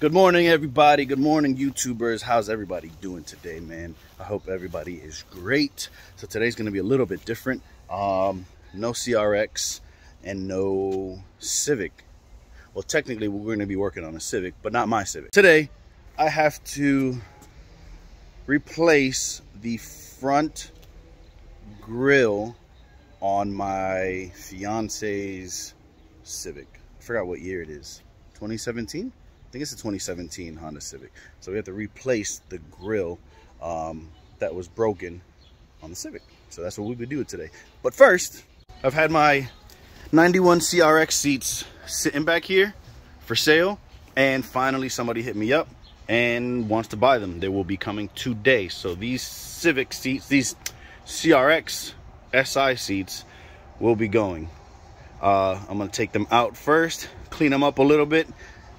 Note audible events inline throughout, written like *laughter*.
Good morning, everybody. Good morning, YouTubers. How's everybody doing today, man? I hope everybody is great. So today's going to be a little bit different. Um, no CRX and no Civic. Well, technically, we're going to be working on a Civic, but not my Civic. Today, I have to replace the front grill on my fiance's Civic. I forgot what year it is. 2017? I think it's a 2017 Honda Civic. So we have to replace the grill um, that was broken on the Civic. So that's what we'll be doing today. But first, I've had my 91 CRX seats sitting back here for sale. And finally somebody hit me up and wants to buy them. They will be coming today. So these Civic seats, these CRX SI seats will be going. Uh, I'm gonna take them out first, clean them up a little bit,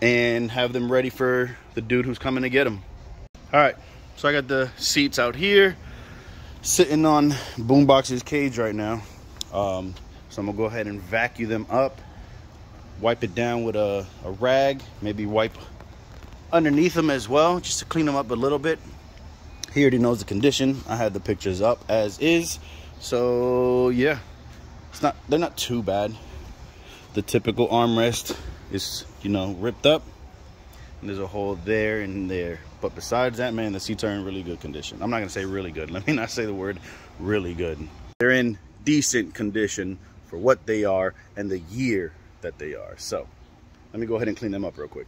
and have them ready for the dude who's coming to get them. All right, so I got the seats out here, sitting on Boombox's cage right now. Um, so I'm gonna go ahead and vacuum them up, wipe it down with a, a rag, maybe wipe underneath them as well, just to clean them up a little bit. He already knows the condition. I had the pictures up as is. So yeah, it's not, they're not too bad. The typical armrest is, you know, ripped up. And there's a hole there and there. But besides that, man, the seats are in really good condition. I'm not to say really good. *laughs* Let me not say the word really good. They're in decent condition for what they are and the year that they are. So let me go ahead and clean them up real quick.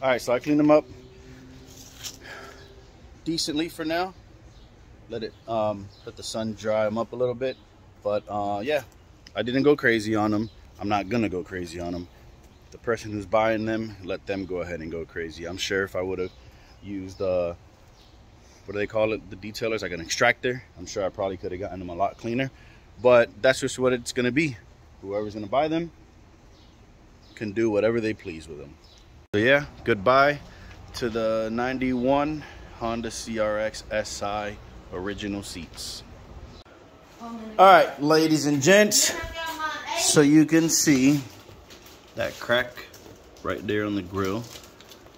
All right, so I cleaned them up decently for now. Let it um, let the sun dry them up a little bit. But uh, yeah, I didn't go crazy on them. I'm not gonna go crazy on them. The person who's buying them, let them go ahead and go crazy. I'm sure if I would have used uh, what do they call it? The detailers, like an extractor. I'm sure I probably could have gotten them a lot cleaner. But that's just what it's gonna be. Whoever's gonna buy them can do whatever they please with them. So yeah, goodbye to the 91 Honda CRX SI original seats. All right, ladies and gents, so you can see that crack right there on the grill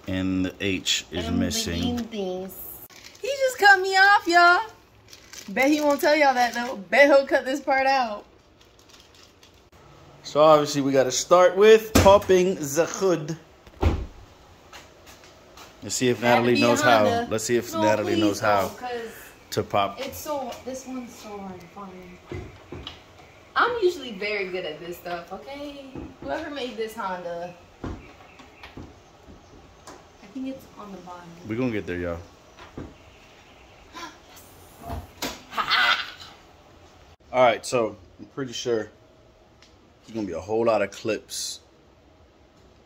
and the H is and missing. He just cut me off, y'all. Bet he won't tell y'all that though. Bet he'll cut this part out. So obviously we got to start with popping the hood. Let's see if Natalie knows how. Let's see if no, Natalie knows how to pop. It's so this one's so hard to find. I'm usually very good at this stuff. Okay, whoever made this Honda, I think it's on the bottom. We're gonna get there, y'all. *gasps* All right, so I'm pretty sure there's gonna be a whole lot of clips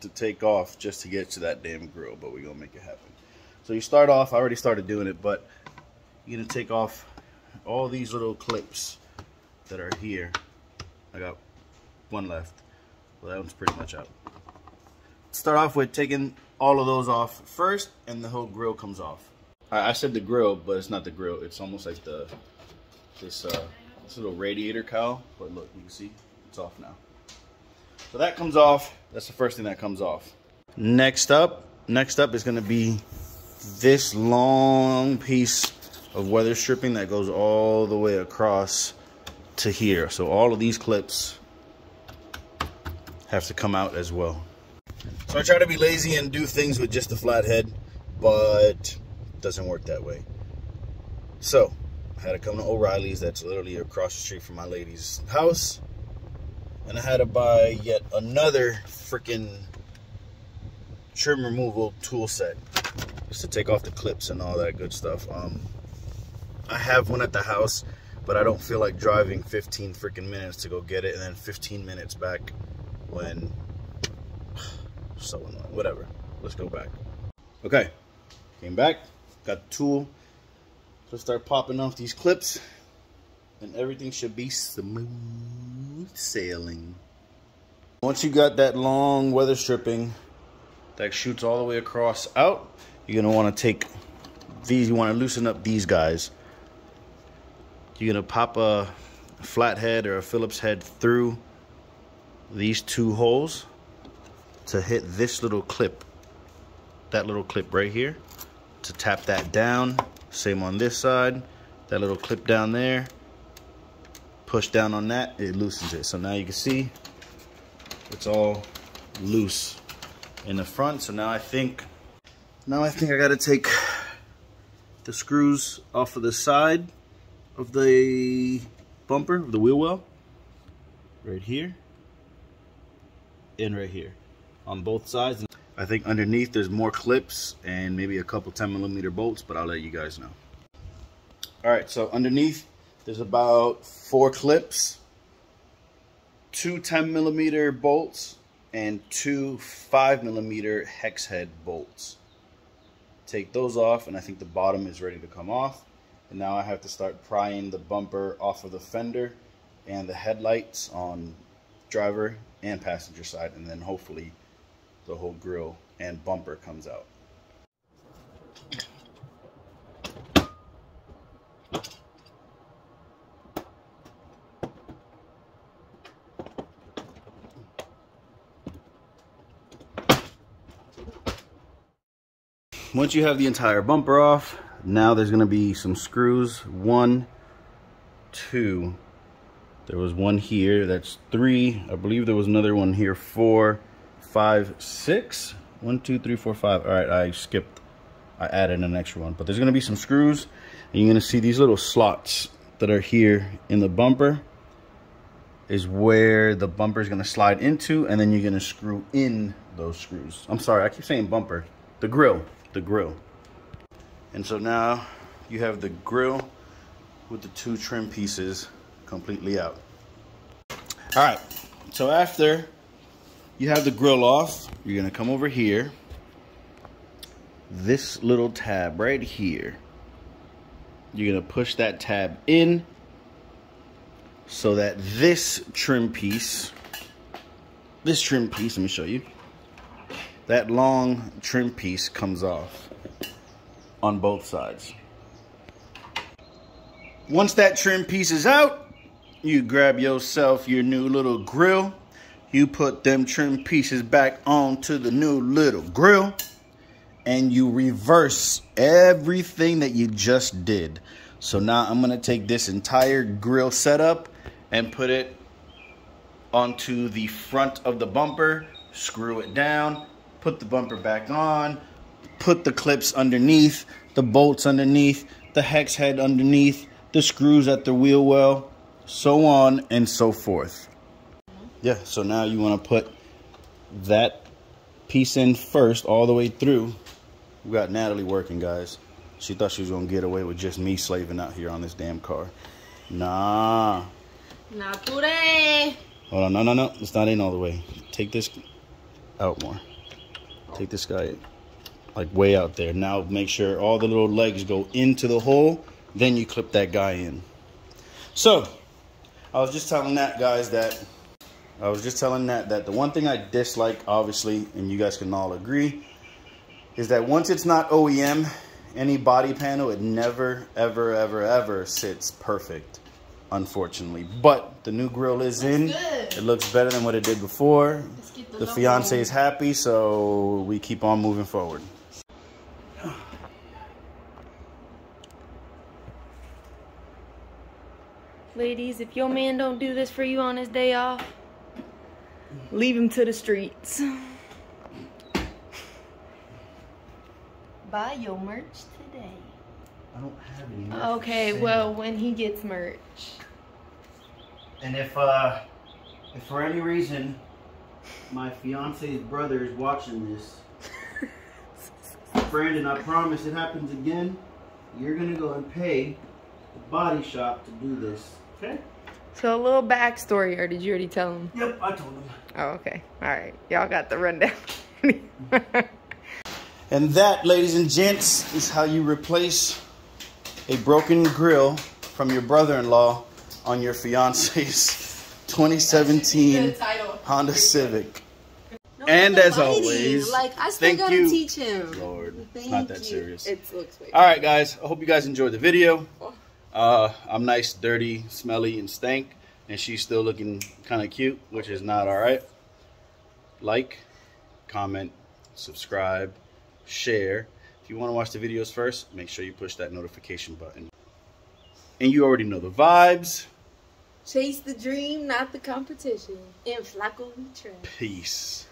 to take off just to get to that damn grill, but we're gonna make it happen. So you start off, I already started doing it, but you're gonna take off all these little clips that are here. I got one left. Well, that one's pretty much out. Start off with taking all of those off first, and the whole grill comes off. I, I said the grill, but it's not the grill. It's almost like the this uh, this little radiator cowl. But look, you can see it's off now. So that comes off. That's the first thing that comes off. Next up, next up is gonna be this long piece of weather stripping that goes all the way across to here. So all of these clips have to come out as well. So I try to be lazy and do things with just a flathead, but it doesn't work that way. So I had to come to O'Reilly's that's literally across the street from my lady's house and I had to buy yet another freaking trim removal tool set just to take off the clips and all that good stuff. Um, I have one at the house. but I don't feel like driving 15 freaking minutes to go get it and then 15 minutes back when *sighs* so annoying. Whatever. Let's go back. Okay. Came back. Got the tool. Just start popping off these clips and everything should be smooth sailing. Once you got that long weather stripping that shoots all the way across out, you're gonna wanna take these, you wanna loosen up these guys. You're gonna pop a flathead or a Phillips head through these two holes to hit this little clip, that little clip right here, to tap that down. Same on this side, that little clip down there. Push down on that, it loosens it. So now you can see it's all loose in the front. So now I think, now I think I gotta take the screws off of the side of the bumper, of the wheel well, right here, and right here, on both sides. I think underneath there's more clips and maybe a couple 10 millimeter bolts, but I'll let you guys know. All right, so underneath there's about four clips, two 10 millimeter bolts, and two five millimeter hex head bolts. Take those off, and I think the bottom is ready to come off. And now I have to start prying the bumper off of the fender and the headlights on driver and passenger side, and then hopefully the whole grill and bumper comes out. Once you have the entire bumper off, now there's gonna be some screws. One, two, there was one here, that's three. I believe there was another one here, four, five, six. One, two, three, four, five. All right, I skipped, I added an extra one. But there's gonna be some screws, and you're gonna see these little slots that are here in the bumper is where the bumper is gonna slide into, and then you're gonna screw in those screws. I'm sorry, I keep saying bumper. The grill the grill. And so now you have the grill with the two trim pieces completely out. All right, so after you have the grill off, you're gonna come over here, this little tab right here, you're gonna push that tab in so that this trim piece, this trim piece, let me show you, that long trim piece comes off on both sides. Once that trim piece is out, you grab yourself your new little grill. You put them trim pieces back onto the new little grill and you reverse everything that you just did. So now I'm gonna take this entire grill setup and put it onto the front of the bumper, screw it down, put the bumper back on, put the clips underneath, the bolts underneath, the hex head underneath, the screws at the wheel well, so on and so forth. Yeah, so now you want to put that piece in first all the way through. We got Natalie working, guys. She thought she was going to get away with just me slaving out here on this damn car. Nah. Not today. Hold on, no, no, no. It's not in all the way. Take this out more. Take this guy like way out there. Now make sure all the little legs go into the hole. Then you clip that guy in. So, I was just telling that guys that I was just telling that that the one thing I dislike, obviously, and you guys can all agree, is that once it's not OEM, any body panel, it never, ever, ever, ever sits perfect unfortunately. But the new grill is in. Good. It looks better than what it did before. The, the fiance is happy, so we keep on moving forward. Ladies, if your man don't do this for you on his day off, leave him to the streets. Buy your merch today. I don't have any merch. Okay, well, when he gets merch. And if, uh, if for any reason my fiance's brother is watching this, Brandon, I promise it happens again, you're gonna go and pay the body shop to do this. Okay? So a little backstory, or did you already tell him? Yep, I told him. Oh, okay. All right. Y'all got the rundown. *laughs* And that, ladies and gents, is how you replace a broken grill from your brother-in-law on your fiance's *laughs* 2017 Honda Civic. And as always, like I still thank gotta you. teach him. Lord, Thank not that you. serious. It looks weird. All right, guys. I hope you guys enjoyed the video. Uh, I'm nice, dirty, smelly, and stank, and she's still looking kind of cute, which is not all right. Like, comment, subscribe, share. If you want to watch the videos first, make sure you push that notification button. And you already know the vibes. Chase the dream, not the competition. In Flaco we. Peace.